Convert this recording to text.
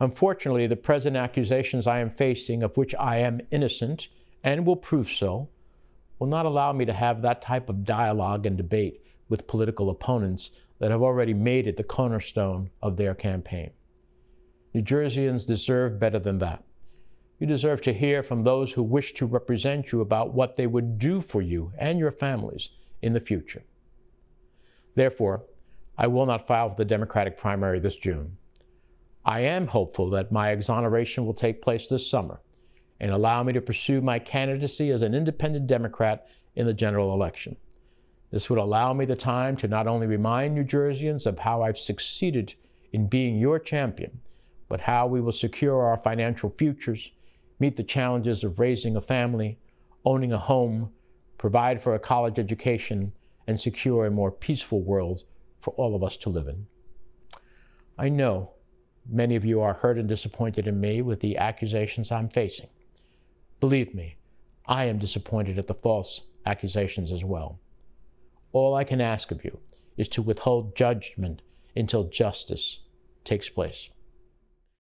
Unfortunately, the present accusations I am facing, of which I am innocent and will prove so, will not allow me to have that type of dialogue and debate with political opponents that have already made it the cornerstone of their campaign. New Jerseyans deserve better than that. You deserve to hear from those who wish to represent you about what they would do for you and your families in the future. Therefore, I will not file for the Democratic primary this June. I am hopeful that my exoneration will take place this summer and allow me to pursue my candidacy as an independent Democrat in the general election. This would allow me the time to not only remind New Jerseyans of how I've succeeded in being your champion, but how we will secure our financial futures, meet the challenges of raising a family, owning a home, provide for a college education, and secure a more peaceful world for all of us to live in. I know many of you are hurt and disappointed in me with the accusations I'm facing. Believe me, I am disappointed at the false accusations as well. All I can ask of you is to withhold judgment until justice takes place.